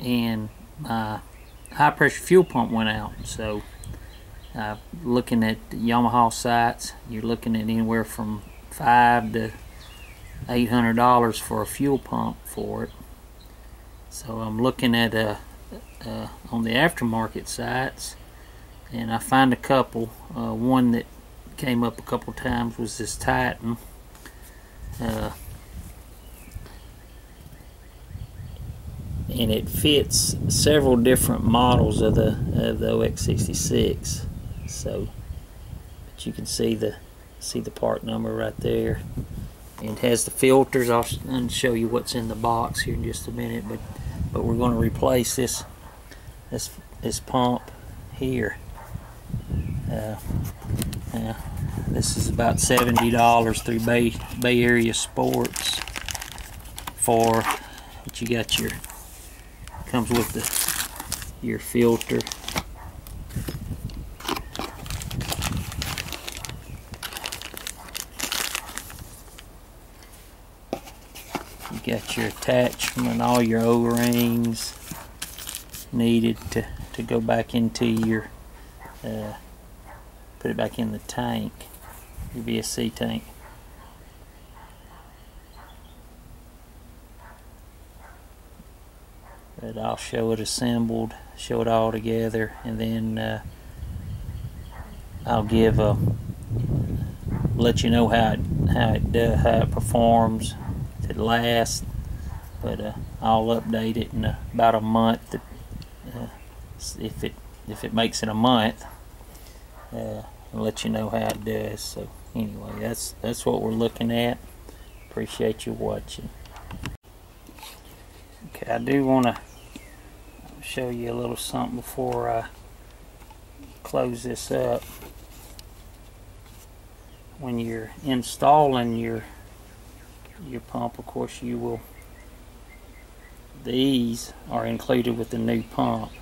and my high pressure fuel pump went out. So uh, looking at Yamaha sites, you're looking at anywhere from five to eight hundred dollars for a fuel pump for it. So I'm looking at uh, uh, on the aftermarket sites, and I find a couple. Uh, one that came up a couple times was this Titan. Uh, and it fits several different models of the of the OX66 so but you can see the see the part number right there. It has the filters. I'll show you what's in the box here in just a minute but but we're going to replace this this this pump here. Uh, uh, this is about $70 through Bay Bay Area Sports for but you got your comes with the your filter. You got your attachment all your o-rings needed to, to go back into your uh, put it back in the tank your VST tank but I'll show it assembled, show it all together, and then uh, I'll give a let you know how it how it uh, how it performs, if it lasts. But uh, I'll update it in about a month. Uh, if it if it makes it a month, uh, I'll let you know how it does. So anyway, that's that's what we're looking at. Appreciate you watching. Okay, I do want to show you a little something before I close this up. When you're installing your your pump, of course, you will. These are included with the new pump.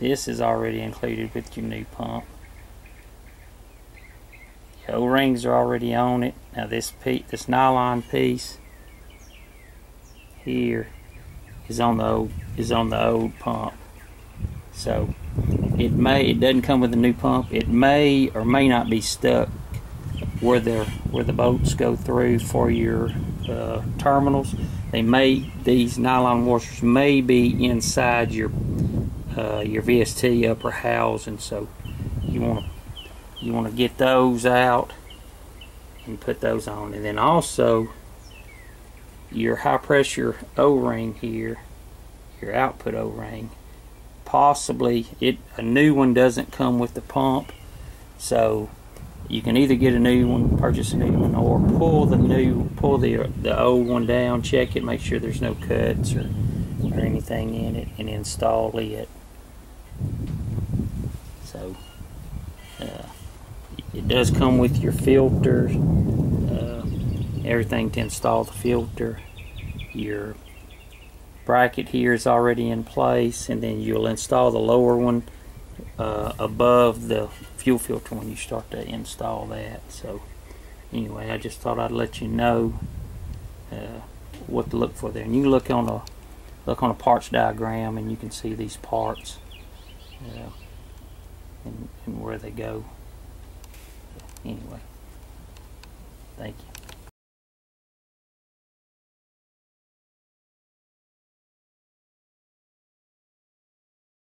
This is already included with your new pump. O-rings are already on it. Now this this nylon piece here is on the old is on the old pump. So it may it doesn't come with a new pump. It may or may not be stuck where the where the bolts go through for your uh, terminals. They may these nylon washers may be inside your uh, your VST upper housing. So you want to you want to get those out and put those on, and then also your high pressure o-ring here your output o-ring possibly it a new one doesn't come with the pump. So you can either get a new one purchase a new one or pull the new pull the the old one down check it make sure there's no cuts or or anything in it and install it. So uh, it does come with your filter everything to install the filter. Your bracket here is already in place and then you'll install the lower one uh, above the fuel filter when you start to install that. So anyway, I just thought I'd let you know uh, what to look for there. And you look on a look on a parts diagram and you can see these parts uh, and, and where they go. anyway, thank you.